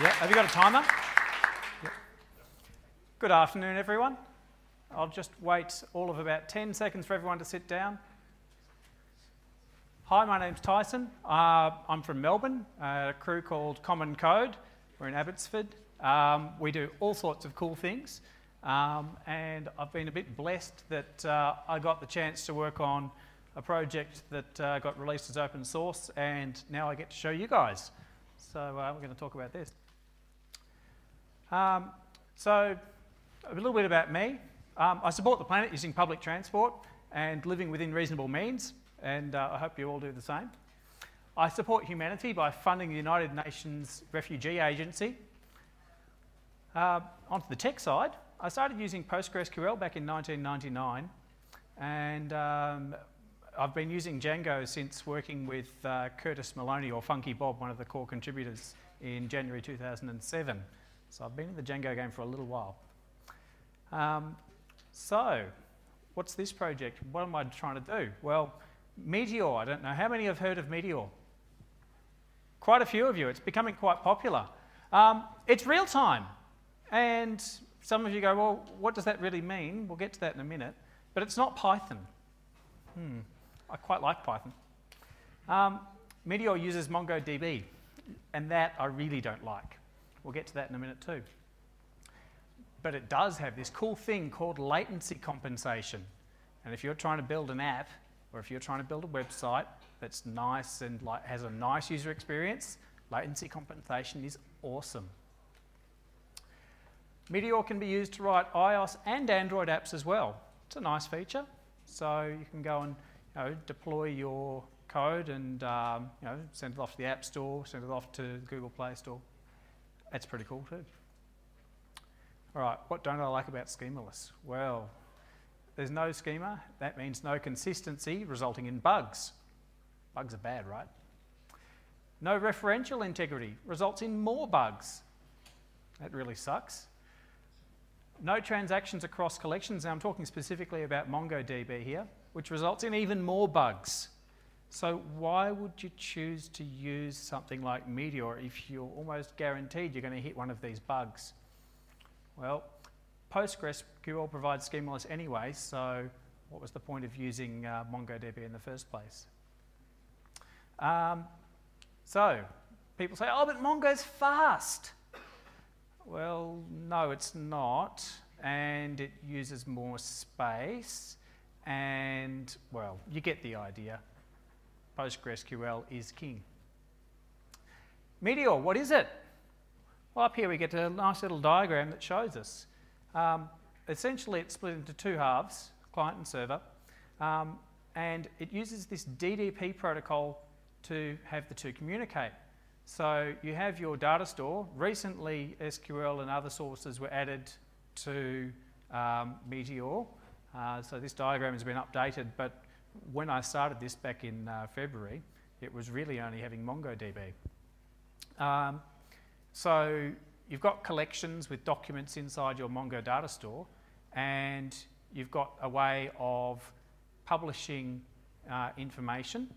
Yeah, have you got a timer? Yep. Good afternoon, everyone. I'll just wait all of about 10 seconds for everyone to sit down. Hi, my name's Tyson. Uh, I'm from Melbourne, uh, a crew called Common Code. We're in Abbotsford. Um, we do all sorts of cool things, um, and I've been a bit blessed that uh, I got the chance to work on a project that uh, got released as open source, and now I get to show you guys. So uh, we're going to talk about this. Um, so a little bit about me. Um, I support the planet using public transport and living within reasonable means and uh, I hope you all do the same. I support humanity by funding the United Nations Refugee Agency. Uh, onto the tech side, I started using PostgreSQL back in 1999, and um, I've been using Django since working with uh, Curtis Maloney, or Funky Bob, one of the core contributors, in January 2007. So I've been in the Django game for a little while. Um, so, what's this project? What am I trying to do? Well, Meteor, I don't know. How many have heard of Meteor? Quite a few of you. It's becoming quite popular. Um, it's real time. And some of you go, well, what does that really mean? We'll get to that in a minute. But it's not Python. Hmm. I quite like Python. Um, Meteor uses MongoDB, and that I really don't like. We'll get to that in a minute too. But it does have this cool thing called latency compensation. And if you're trying to build an app or if you're trying to build a website that's nice and like, has a nice user experience, latency compensation is awesome. Meteor can be used to write iOS and Android apps as well. It's a nice feature. So you can go and you know, deploy your code and um, you know, send it off to the App Store, send it off to the Google Play Store. That's pretty cool too. All right, what don't I like about schemaless? Well, there's no schema, that means no consistency, resulting in bugs. Bugs are bad, right? No referential integrity results in more bugs. That really sucks. No transactions across collections. Now I'm talking specifically about MongoDB here, which results in even more bugs. So why would you choose to use something like Meteor if you're almost guaranteed you're going to hit one of these bugs? Well, PostgreSQL provides schemaless anyway, so what was the point of using uh, MongoDB in the first place? Um, so, people say, oh, but Mongo's fast. Well, no, it's not, and it uses more space, and, well, you get the idea. PostgreSQL is king. Meteor, what is it? Well, up here we get a nice little diagram that shows us. Um, essentially, it's split into two halves, client and server, um, and it uses this DDP protocol to have the two communicate. So you have your data store. Recently, SQL and other sources were added to um, Meteor. Uh, so this diagram has been updated, but when I started this back in uh, February, it was really only having MongoDB. Um, so you've got collections with documents inside your Mongo data store, and you've got a way of publishing uh, information,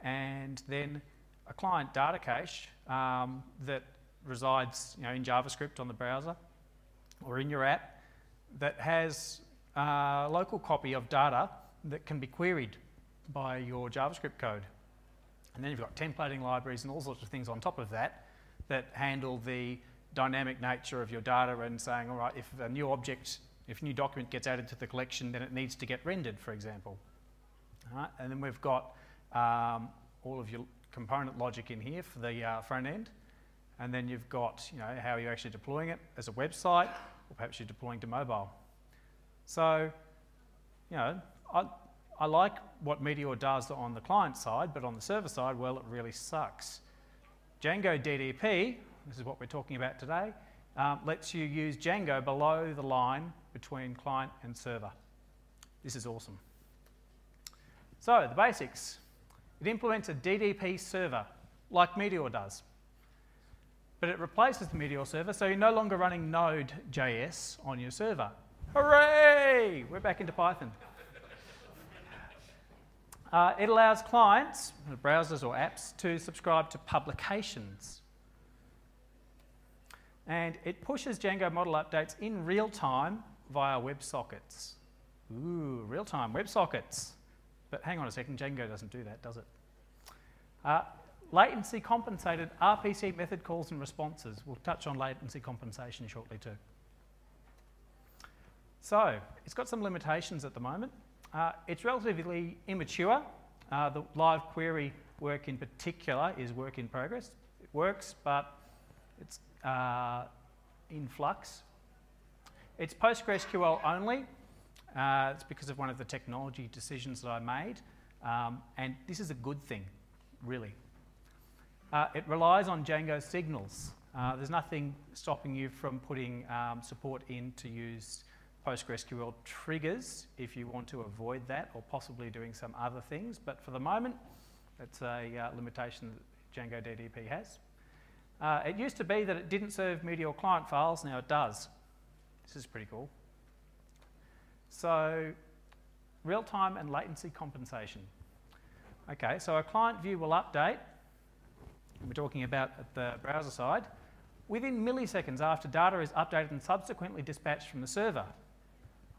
and then a client data cache um, that resides you know, in JavaScript on the browser or in your app that has local copy of data that can be queried by your JavaScript code. And then you've got templating libraries and all sorts of things on top of that that handle the dynamic nature of your data and saying, all right, if a new object, if a new document gets added to the collection, then it needs to get rendered, for example. All right, and then we've got um, all of your component logic in here for the uh, front end. And then you've got, you know, how you're actually deploying it as a website, or perhaps you're deploying to mobile. So, you know, I, I like what Meteor does on the client side, but on the server side, well, it really sucks. Django DDP, this is what we're talking about today, um, lets you use Django below the line between client and server. This is awesome. So, the basics. It implements a DDP server, like Meteor does. But it replaces the Meteor server, so you're no longer running Node.js on your server. Hooray! We're back into Python. Uh, it allows clients, browsers or apps, to subscribe to publications. And it pushes Django model updates in real time via WebSockets. Ooh, real time WebSockets. But hang on a second, Django doesn't do that, does it? Uh, latency compensated RPC method calls and responses. We'll touch on latency compensation shortly too. So, it's got some limitations at the moment. Uh, it's relatively immature. Uh, the live query work in particular is work in progress. It works, but it's uh, in flux. It's PostgreSQL only. Uh, it's because of one of the technology decisions that I made. Um, and this is a good thing, really. Uh, it relies on Django signals. Uh, there's nothing stopping you from putting um, support in to use PostgreSQL triggers if you want to avoid that or possibly doing some other things. But for the moment, that's a uh, limitation that Django DDP has. Uh, it used to be that it didn't serve Meteor client files, now it does. This is pretty cool. So, real-time and latency compensation. Okay, so a client view will update, we're talking about at the browser side, within milliseconds after data is updated and subsequently dispatched from the server.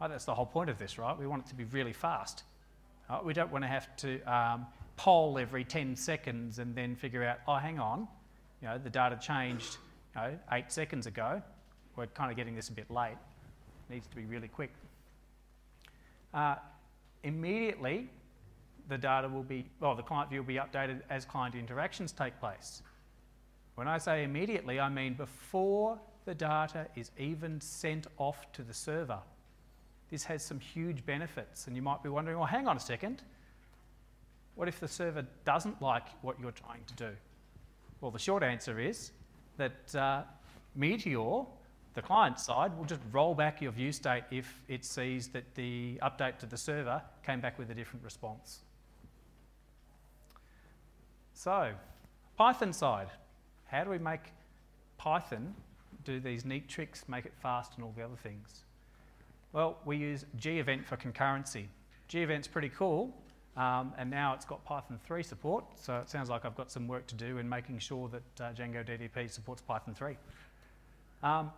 Oh, that's the whole point of this, right? We want it to be really fast. Right? We don't want to have to um, poll every 10 seconds and then figure out, oh, hang on, you know, the data changed you know, eight seconds ago. We're kind of getting this a bit late. It needs to be really quick. Uh, immediately, the data will be, well, the client view will be updated as client interactions take place. When I say immediately, I mean before the data is even sent off to the server. This has some huge benefits, and you might be wondering, well, hang on a second. What if the server doesn't like what you're trying to do? Well, the short answer is that uh, Meteor, the client side, will just roll back your view state if it sees that the update to the server came back with a different response. So, Python side, how do we make Python do these neat tricks, make it fast and all the other things? Well, we use G-Event for concurrency. G-Event's pretty cool, um, and now it's got Python 3 support, so it sounds like I've got some work to do in making sure that uh, Django DDP supports Python 3. Um,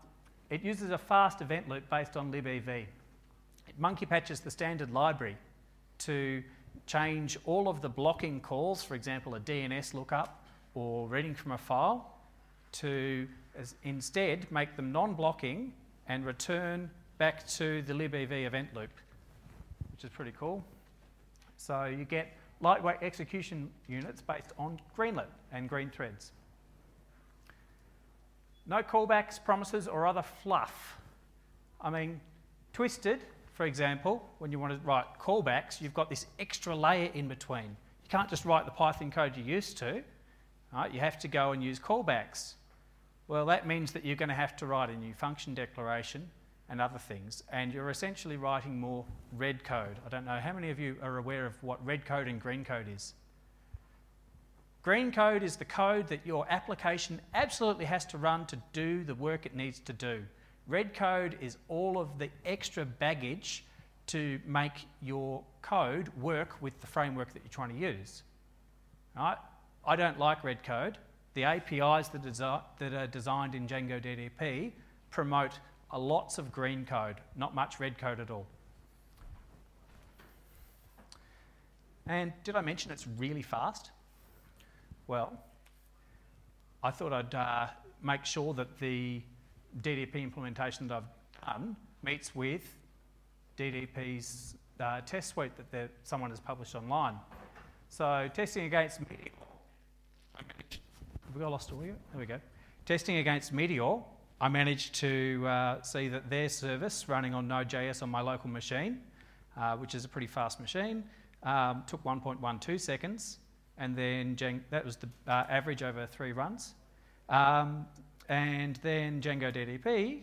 it uses a fast event loop based on libev. It monkey patches the standard library to change all of the blocking calls, for example, a DNS lookup or reading from a file, to instead make them non-blocking and return back to the libev event loop, which is pretty cool. So you get lightweight execution units based on Greenlet and green threads. No callbacks, promises, or other fluff. I mean, Twisted, for example, when you want to write callbacks, you've got this extra layer in between. You can't just write the Python code you used to. Right? You have to go and use callbacks. Well, that means that you're going to have to write a new function declaration and other things, and you're essentially writing more red code. I don't know how many of you are aware of what red code and green code is. Green code is the code that your application absolutely has to run to do the work it needs to do. Red code is all of the extra baggage to make your code work with the framework that you're trying to use. Right? I don't like red code. The APIs that, that are designed in Django DDP promote lots of green code, not much red code at all. And did I mention it's really fast? Well, I thought I'd uh, make sure that the DDP implementation that I've done meets with DDP's uh, test suite that someone has published online. So testing against Meteor. Have we got lost audio? There we go. Testing against Meteor I managed to uh, see that their service running on Node.js on my local machine, uh, which is a pretty fast machine, um, took 1.12 seconds, and then that was the uh, average over three runs. Um, and then Django DDP,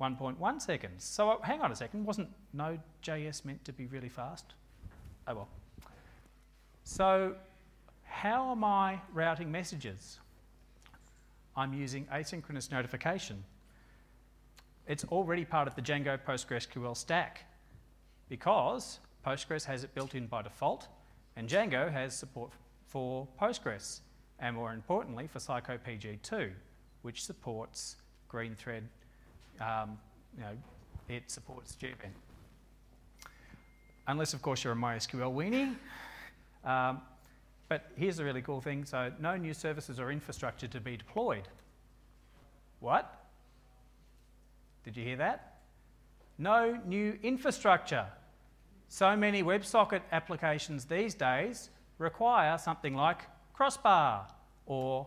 1.1 seconds. So uh, hang on a second, wasn't Node.js meant to be really fast? Oh well. So how am I routing messages? I'm using asynchronous notification. It's already part of the Django PostgreSQL stack because Postgres has it built in by default, and Django has support for Postgres, and more importantly for Psycopg2, which supports Green Thread. Um, you know, it supports gevent. Unless, of course, you're a MySQL weenie. Um, but here's the really cool thing. So no new services or infrastructure to be deployed. What? Did you hear that? No new infrastructure. So many WebSocket applications these days require something like Crossbar or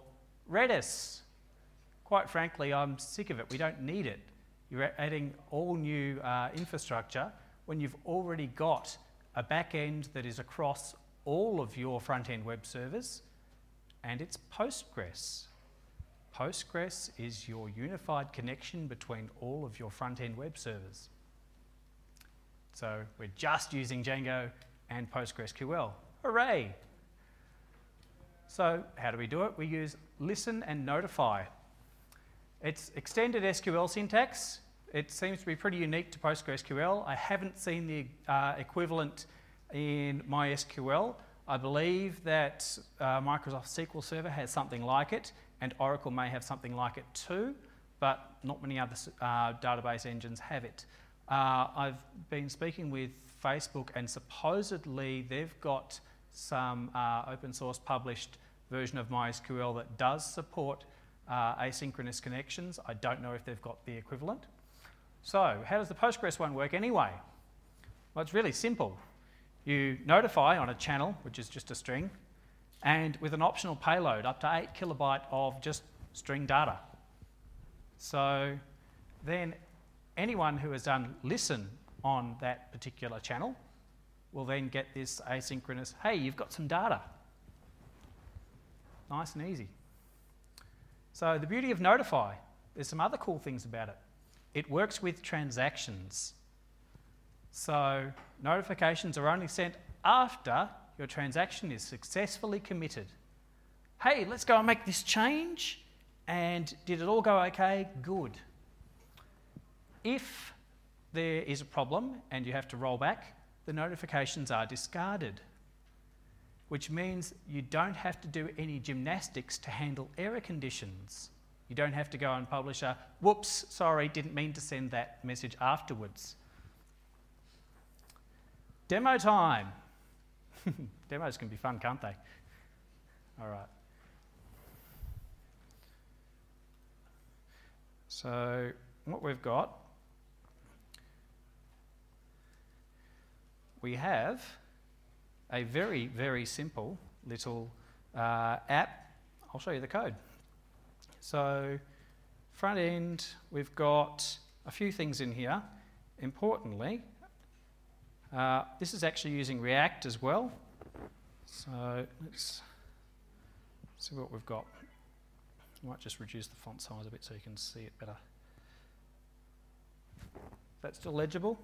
Redis. Quite frankly, I'm sick of it. We don't need it. You're adding all new uh, infrastructure when you've already got a back end that is across all of your front end web servers, and it's Postgres. Postgres is your unified connection between all of your front end web servers. So we're just using Django and PostgreSQL. Hooray! So how do we do it? We use listen and notify. It's extended SQL syntax. It seems to be pretty unique to PostgreSQL. I haven't seen the uh, equivalent in MySQL. I believe that uh, Microsoft SQL Server has something like it, and Oracle may have something like it too, but not many other uh, database engines have it. Uh, I've been speaking with Facebook, and supposedly they've got some uh, open source published version of MySQL that does support uh, asynchronous connections. I don't know if they've got the equivalent. So, how does the Postgres one work anyway? Well, it's really simple. You notify on a channel, which is just a string, and with an optional payload up to 8 kilobyte of just string data. So then anyone who has done listen on that particular channel will then get this asynchronous, hey, you've got some data. Nice and easy. So the beauty of Notify, there's some other cool things about it. It works with transactions. So notifications are only sent after your transaction is successfully committed. Hey, let's go and make this change. And did it all go okay? Good. If there is a problem and you have to roll back, the notifications are discarded, which means you don't have to do any gymnastics to handle error conditions. You don't have to go and publish a, whoops, sorry, didn't mean to send that message afterwards. Demo time. Demos can be fun, can't they? All right. So, what we've got, we have a very, very simple little uh, app. I'll show you the code. So, front end, we've got a few things in here. Importantly, uh, this is actually using React as well. So let's see what we've got. Might just reduce the font size a bit so you can see it better. That's still legible.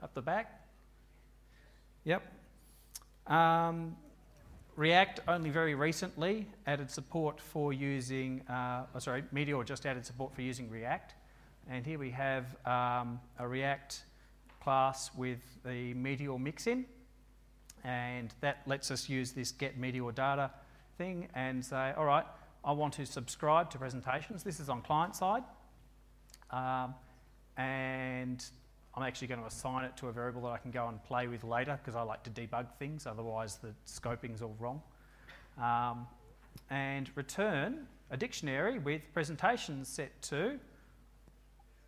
Up the back. Yep. Um, React only very recently added support for using, uh, oh, sorry, Meteor just added support for using React. And here we have um, a React class with the Meteor mixin, and that lets us use this get Meteor data thing and say, all right, I want to subscribe to presentations. This is on client side. Um, and I'm actually going to assign it to a variable that I can go and play with later because I like to debug things, otherwise the scoping's all wrong. Um, and return a dictionary with presentations set to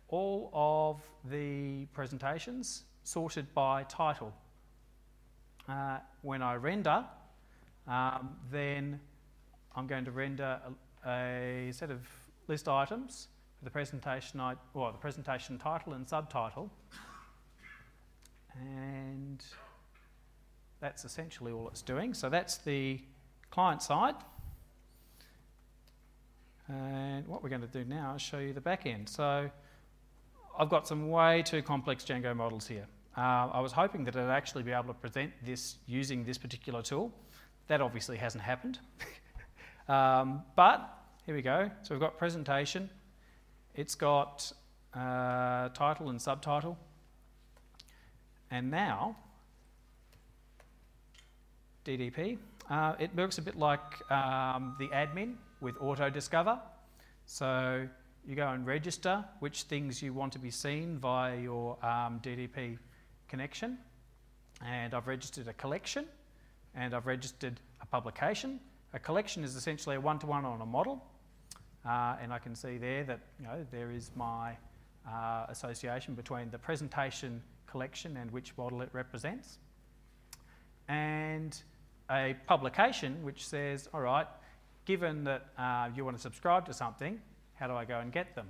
all of the presentations sorted by title. Uh, when I render, um, then I'm going to render a, a, set of list items for the presentation, I, well, the presentation title and subtitle. And that's essentially all it's doing. So that's the client side. And what we're going to do now is show you the back end. So I've got some way too complex Django models here. Uh, I was hoping that I'd actually be able to present this using this particular tool. That obviously hasn't happened. um, but here we go. So we've got presentation. It's got uh, title and subtitle. And now, DDP, uh, it works a bit like um, the admin with Auto Discover. So you go and register which things you want to be seen via your um, DDP connection. And I've registered a collection and I've registered a publication. A collection is essentially a one-to-one on a model. Uh, and I can see there that you know, there is my uh, association between the presentation collection and which model it represents. And a publication which says, all right, given that uh, you want to subscribe to something, how do I go and get them?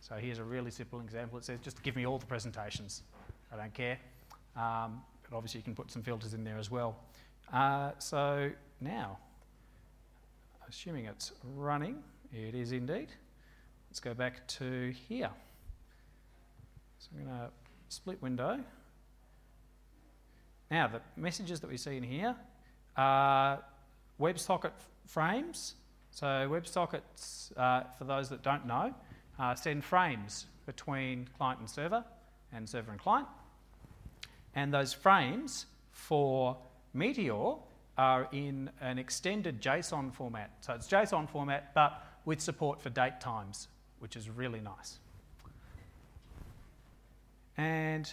So here's a really simple example. It says, just give me all the presentations. I don't care. Um, but obviously you can put some filters in there as well. Uh, so now, assuming it's running, it is indeed. Let's go back to here. So I'm going to split window. Now, the messages that we see in here are WebSocket frames. So WebSockets, uh, for those that don't know, uh, send frames between client and server and server and client. And those frames for Meteor are in an extended JSON format. So it's JSON format, but with support for date times, which is really nice. And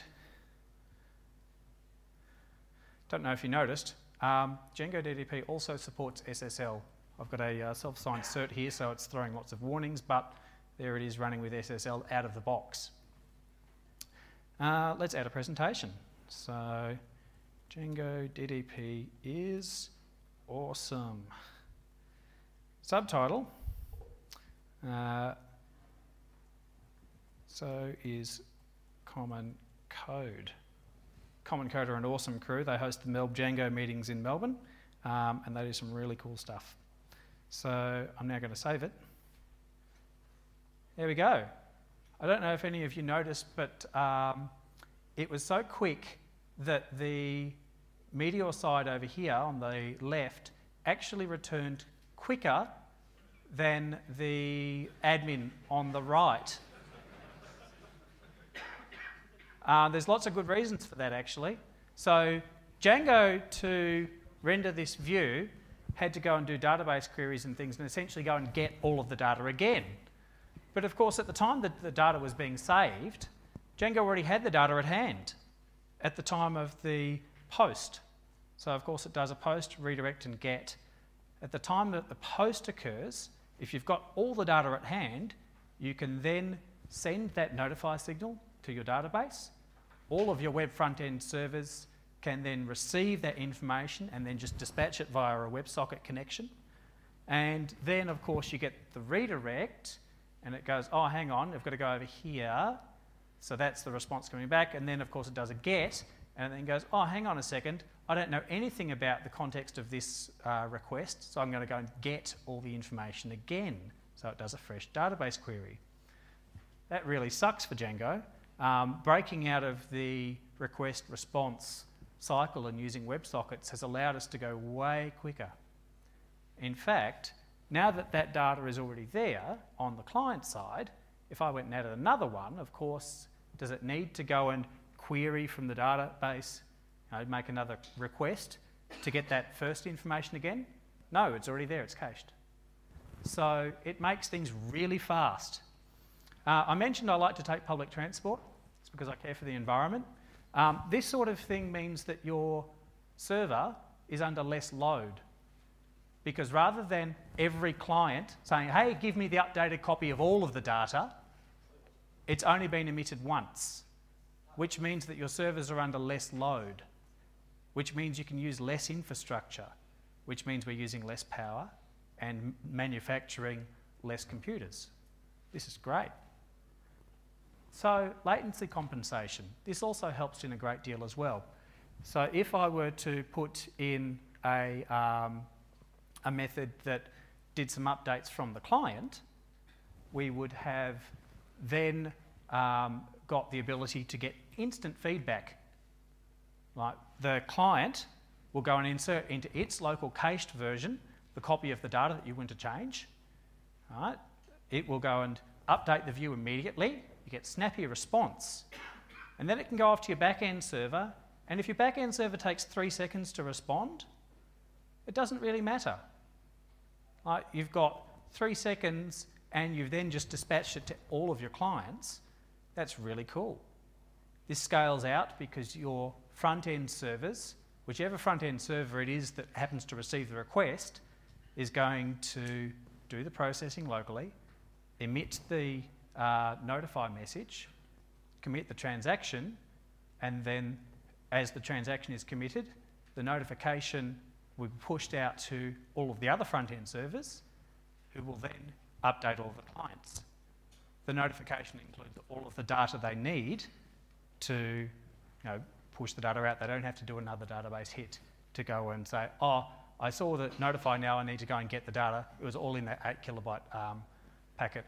don't know if you noticed, um, Django DDP also supports SSL. I've got a uh, self-signed cert here, so it's throwing lots of warnings, but there it is running with SSL out of the box. Uh, let's add a presentation. So Django DDP is awesome. Subtitle. Uh, so is Common Code. Common Code are an awesome crew. They host the Melb Django meetings in Melbourne, um, and they do some really cool stuff. So I'm now going to save it. There we go. I don't know if any of you noticed, but um, it was so quick that the Meteor side over here on the left actually returned quicker than the admin on the right. Uh, there's lots of good reasons for that actually. So Django to render this view had to go and do database queries and things and essentially go and get all of the data again. But of course, at the time that the data was being saved, Django already had the data at hand at the time of the post. So of course it does a post, redirect and get. At the time that the post occurs, if you've got all the data at hand, you can then send that notify signal to your database all of your web front end servers can then receive that information and then just dispatch it via a WebSocket connection. And then, of course, you get the redirect, and it goes, oh, hang on, I've got to go over here. So that's the response coming back. And then, of course, it does a get, and then goes, oh, hang on a second, I don't know anything about the context of this uh, request, so I'm going to go and get all the information again. So it does a fresh database query. That really sucks for Django um, breaking out of the request response cycle and using WebSockets has allowed us to go way quicker. In fact, now that that data is already there on the client side, if I went and added another one, of course, does it need to go and query from the database, you make another request to get that first information again? No, it's already there, it's cached. So it makes things really fast. Uh, I mentioned I like to take public transport. It's because I care for the environment. Um, this sort of thing means that your server is under less load. Because rather than every client saying, hey, give me the updated copy of all of the data, it's only been emitted once, which means that your servers are under less load, which means you can use less infrastructure, which means we're using less power and manufacturing less computers. This is great. So latency compensation, this also helps in a great deal as well. So if I were to put in a, um, a method that did some updates from the client, we would have then um, got the ability to get instant feedback. Like the client will go and insert into its local cached version the copy of the data that you want to change. Right? It will go and update the view immediately you get snappy response. And then it can go off to your back-end server, and if your back-end server takes three seconds to respond, it doesn't really matter. You've got three seconds and you've then just dispatched it to all of your clients. That's really cool. This scales out because your front-end servers, whichever front-end server it is that happens to receive the request, is going to do the processing locally, emit the uh, notify message, commit the transaction, and then as the transaction is committed, the notification will be pushed out to all of the other front-end servers who will then update all the clients. The notification includes all of the data they need to you know, push the data out. They don't have to do another database hit to go and say, oh, I saw the notify now, I need to go and get the data. It was all in that 8 kilobyte um, packet.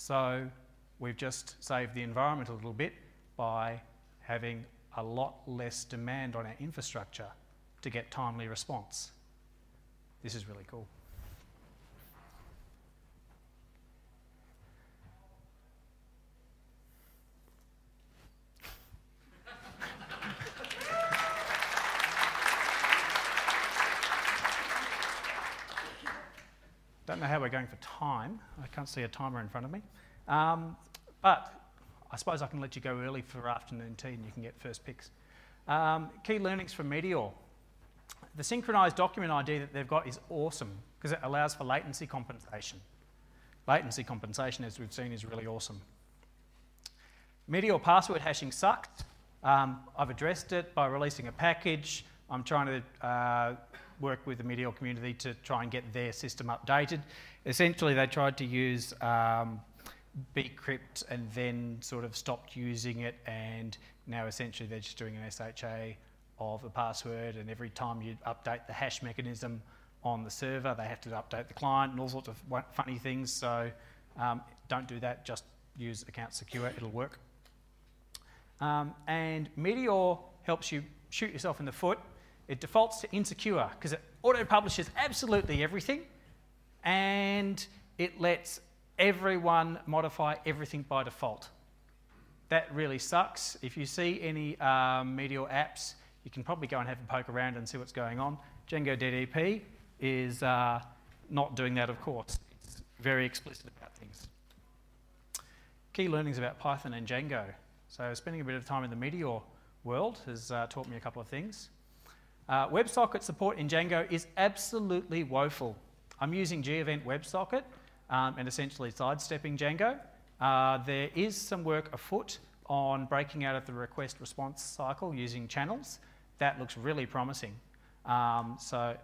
So we've just saved the environment a little bit by having a lot less demand on our infrastructure to get timely response. This is really cool. Don't know how we're going for time. I can't see a timer in front of me. Um, but I suppose I can let you go early for afternoon tea and you can get first picks. Um, key learnings from Meteor. The synchronized document ID that they've got is awesome because it allows for latency compensation. Latency compensation, as we've seen, is really awesome. Meteor password hashing sucked. Um, I've addressed it by releasing a package. I'm trying to uh, work with the Meteor community to try and get their system updated. Essentially, they tried to use um, bcrypt and then sort of stopped using it, and now essentially they're just doing an SHA of a password, and every time you update the hash mechanism on the server, they have to update the client and all sorts of funny things. So um, don't do that, just use account secure, it'll work. Um, and Meteor helps you shoot yourself in the foot. It defaults to insecure because it auto publishes absolutely everything and it lets everyone modify everything by default. That really sucks. If you see any um, Meteor apps, you can probably go and have a poke around and see what's going on. Django DDP is uh, not doing that, of course. It's very explicit about things. Key learnings about Python and Django. So spending a bit of time in the Meteor world has uh, taught me a couple of things. Uh, WebSocket support in Django is absolutely woeful. I'm using gevent WebSocket um, and essentially sidestepping Django. Uh, there is some work afoot on breaking out of the request response cycle using channels. That looks really promising. Um, so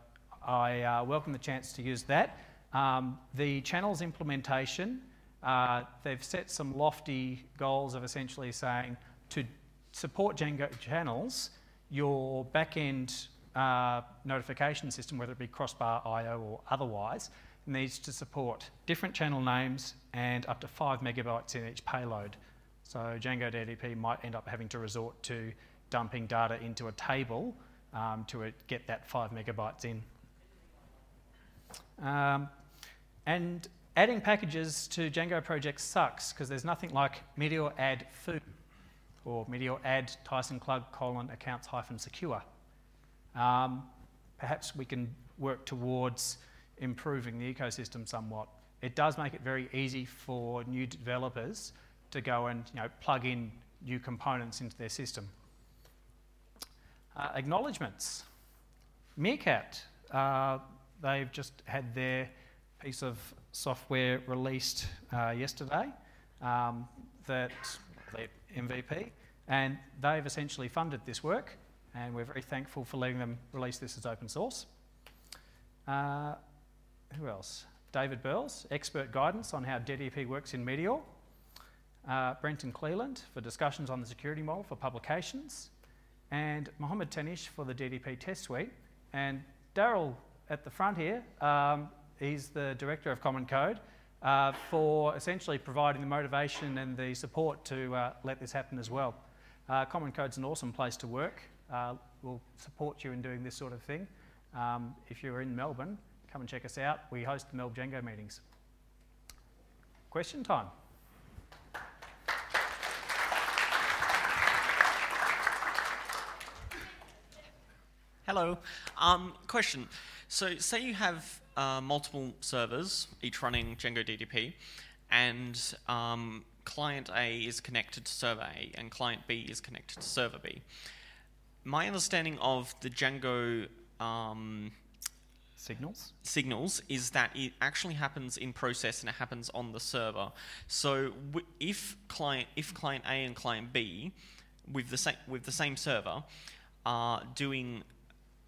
I uh, welcome the chance to use that. Um, the channels implementation, uh, they've set some lofty goals of essentially saying to support Django channels, your backend uh, notification system, whether it be crossbar IO or otherwise, needs to support different channel names and up to five megabytes in each payload. So Django DDP might end up having to resort to dumping data into a table um, to get that five megabytes in. Um, and adding packages to Django projects sucks because there's nothing like Meteor add foo or Meteor add Tyson Clugg colon accounts hyphen secure. Um, perhaps we can work towards improving the ecosystem somewhat. It does make it very easy for new developers to go and you know, plug in new components into their system. Uh, acknowledgements. Meerkat, uh, they've just had their piece of software released uh, yesterday, um, that their MVP, and they've essentially funded this work, and we're very thankful for letting them release this as open source. Uh, who else? David Burles, expert guidance on how DDP works in Meteor. Uh, Brenton Cleland for discussions on the security model for publications. And Mohammed Tanish for the DDP test suite. And Daryl at the front here, um, he's the director of Common Code uh, for essentially providing the motivation and the support to uh, let this happen as well. Uh, Common Code's an awesome place to work uh, will support you in doing this sort of thing. Um, if you're in Melbourne, come and check us out. We host Melbourne Django meetings. Question time. Hello. Um, question. So, say you have uh, multiple servers, each running Django DDP, and um, client A is connected to server A, and client B is connected to server B. My understanding of the Django um, Signals? signals is that it actually happens in process and it happens on the server. So w- if client if client A and client B with the same with the same server are doing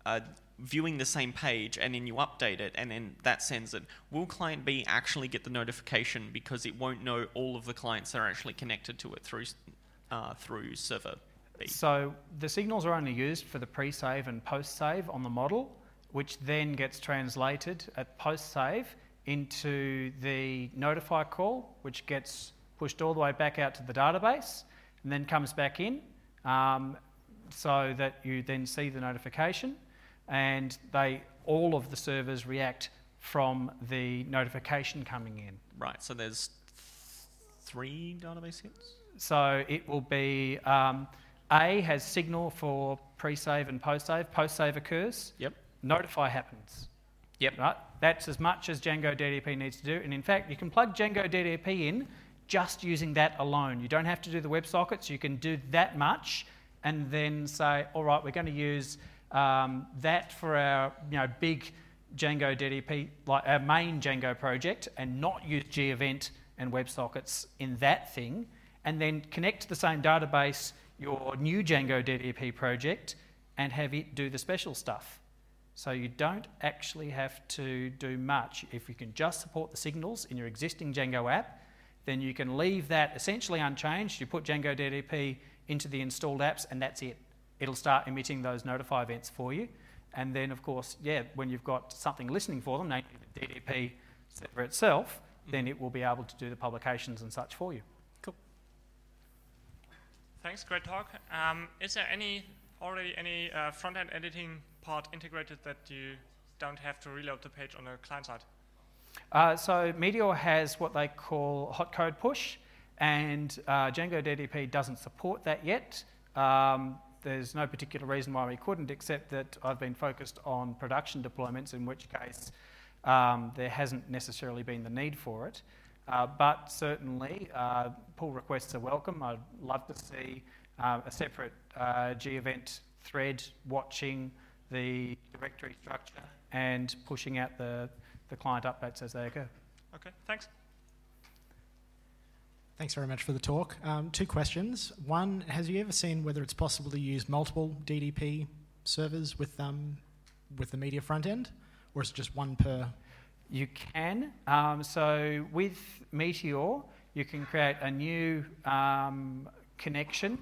uh, viewing the same page and then you update it and then that sends it, will client B actually get the notification because it won't know all of the clients that are actually connected to it through uh, through server B? So the signals are only used for the pre-save and post-save on the model, which then gets translated at post-save into the notify call, which gets pushed all the way back out to the database and then comes back in um, so that you then see the notification and they all of the servers react from the notification coming in. Right. So there's three database hits. So it will be um, A has signal for pre-save and post-save. Post-save occurs. Yep. Notify happens. Yep. Right. That's as much as Django DDP needs to do. And in fact, you can plug Django DDP in just using that alone. You don't have to do the WebSockets. You can do that much, and then say, all right, we're going to use um, that for our you know big Django DDP, like our main Django project, and not use gEvent and WebSockets in that thing, and then connect to the same database your new Django DDP project and have it do the special stuff. So you don't actually have to do much. If you can just support the signals in your existing Django app, then you can leave that essentially unchanged. You put Django DDP into the installed apps, and that's it. It'll start emitting those notify events for you. And then, of course, yeah, when you've got something listening for them, namely the DDP server itself, mm. then it will be able to do the publications and such for you. Thanks, great talk. Um, is there any already any uh, front-end editing part integrated that you don't have to reload the page on the client side? Uh, so Meteor has what they call hot code push, and uh, Django DDP doesn't support that yet. Um, there's no particular reason why we couldn't, except that I've been focused on production deployments, in which case um, there hasn't necessarily been the need for it. Uh, but certainly, uh, pull requests are welcome. I'd love to see uh, a separate uh, gEvent thread watching the directory structure and pushing out the, the client updates as they occur. Okay, thanks. Thanks very much for the talk. Um, two questions. One, has you ever seen whether it's possible to use multiple DDP servers with, um, with the Meteor front end, or is it just one per? You can. Um, so with Meteor, you can create a new um, connection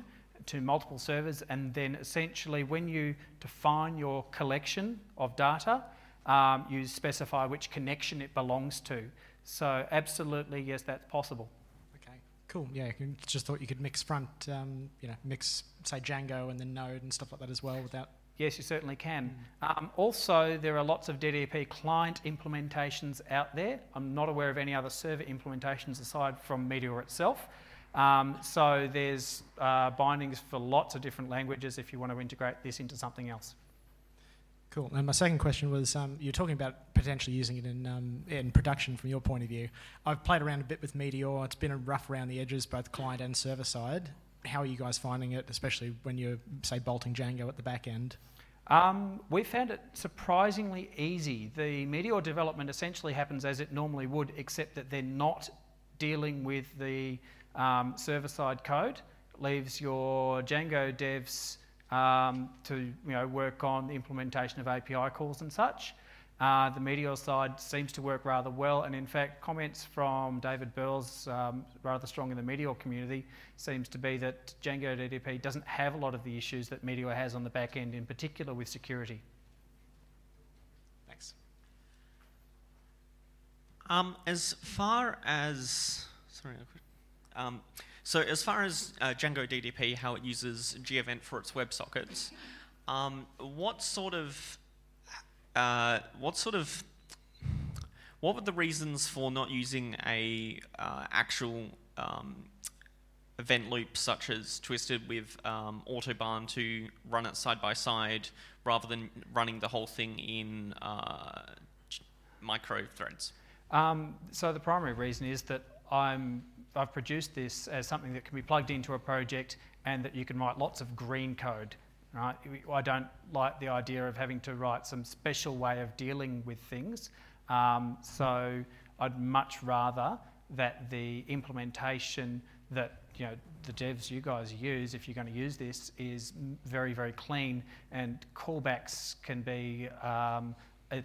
to multiple servers, and then essentially, when you define your collection of data, um, you specify which connection it belongs to. So, absolutely, yes, that's possible. Okay, cool. Yeah, I just thought you could mix front, um, you know, mix say Django and then Node and stuff like that as well without. Yes, you certainly can. Um, also, there are lots of DDP client implementations out there. I'm not aware of any other server implementations aside from Meteor itself. Um, so there's uh, bindings for lots of different languages if you want to integrate this into something else. Cool. And my second question was um, you're talking about potentially using it in, um, in production from your point of view. I've played around a bit with Meteor. It's been a rough around the edges, both client and server side. How are you guys finding it, especially when you're, say, bolting Django at the back end? Um, we found it surprisingly easy. The Meteor development essentially happens as it normally would, except that they're not dealing with the um, server side code. It leaves your Django devs um, to you know, work on the implementation of API calls and such. Uh, the Meteor side seems to work rather well, and in fact, comments from David Burles, um, rather strong in the Meteor community, seems to be that Django DDP doesn't have a lot of the issues that Meteor has on the back end, in particular with security. Thanks. Um, as far as sorry, um, so as far as uh, Django DDP, how it uses gEvent for its WebSockets, um, what sort of uh, what sort of what were the reasons for not using a uh, actual um, event loop such as Twisted with um, Autobahn to run it side by side rather than running the whole thing in uh, micro threads? Um, so the primary reason is that I'm, I've produced this as something that can be plugged into a project and that you can write lots of green code. Right? I don't like the idea of having to write some special way of dealing with things. Um, so I'd much rather that the implementation that you know the devs you guys use, if you're going to use this, is very very clean and callbacks can be. Um,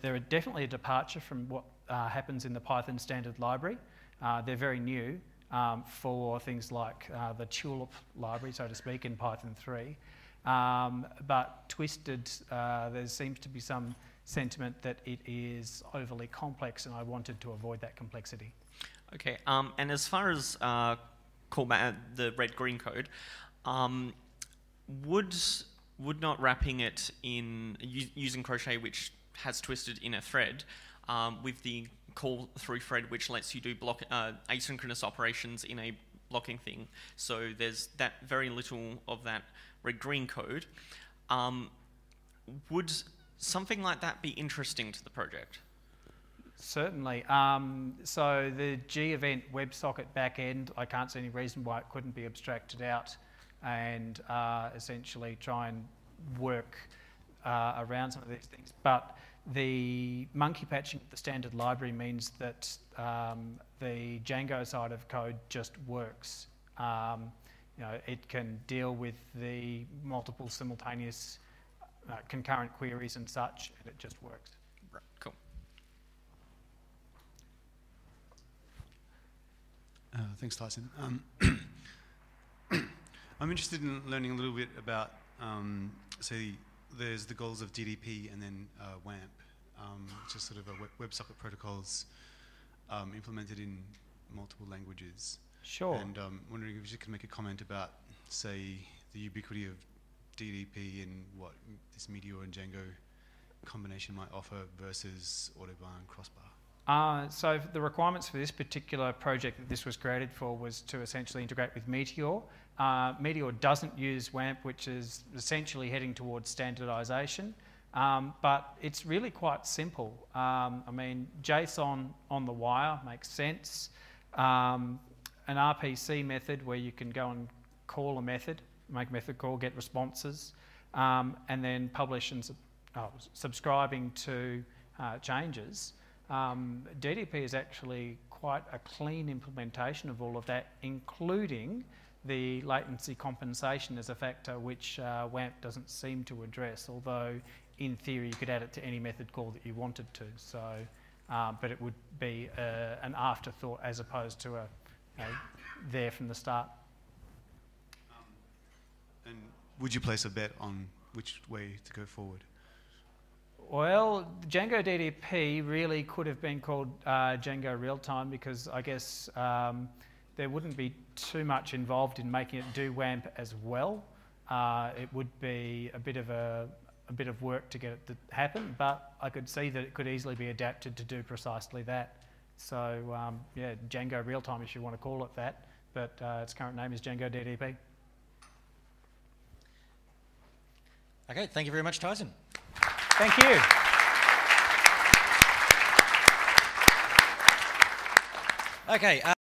they're definitely a departure from what uh, happens in the Python standard library. Uh, they're very new um, for things like uh, the Tulip library, so to speak, in Python 3. Um, but Twisted, uh, there seems to be some sentiment that it is overly complex, and I wanted to avoid that complexity. Okay, um, and as far as uh, callback, the red green code, um, would would not wrapping it in using Crochet, which has twisted in a thread, um, with the call through thread, which lets you do block uh, asynchronous operations in a blocking thing. So there's that very little of that red green code. Um, would something like that be interesting to the project? Certainly. Um, so the gevent WebSocket backend, I can't see any reason why it couldn't be abstracted out and uh, essentially try and work uh, around some of these things. But the monkey patching of the standard library means that um, the Django side of code just works. Um, you know, it can deal with the multiple simultaneous uh, concurrent queries and such, and it just works. Right, cool. Uh, thanks, Tyson. Um, I'm interested in learning a little bit about, um, say, there's the goals of DDP and then uh, WAMP, um, which is sort of a web WebSocket protocols um, implemented in multiple languages. Sure. And um, wondering if you could make a comment about, say, the ubiquity of DDP and what this Meteor and Django combination might offer versus Autobahn Crossbar? Uh, so the requirements for this particular project that this was created for was to essentially integrate with Meteor. Uh, Meteor doesn't use WAMP, which is essentially heading towards standardization. Um, but it's really quite simple. Um, I mean, JSON on the wire makes sense. Um, an RPC method where you can go and call a method make a method call, get responses, um, and then publish and sub oh, subscribing to uh, changes. Um, DDP is actually quite a clean implementation of all of that, including the latency compensation as a factor which uh, WAMP doesn't seem to address, although in theory you could add it to any method call that you wanted to. So, uh, but it would be uh, an afterthought as opposed to a, a there from the start. And would you place a bet on which way to go forward? Well, Django DDP really could have been called uh, Django Realtime because I guess um, there wouldn't be too much involved in making it do WAMP as well. Uh, it would be a bit of a, a bit of work to get it to happen, but I could see that it could easily be adapted to do precisely that. So um, yeah, Django real time, if you want to call it that, but uh, its current name is Django DDP. Okay, thank you very much, Tyson. Thank you. Okay. Uh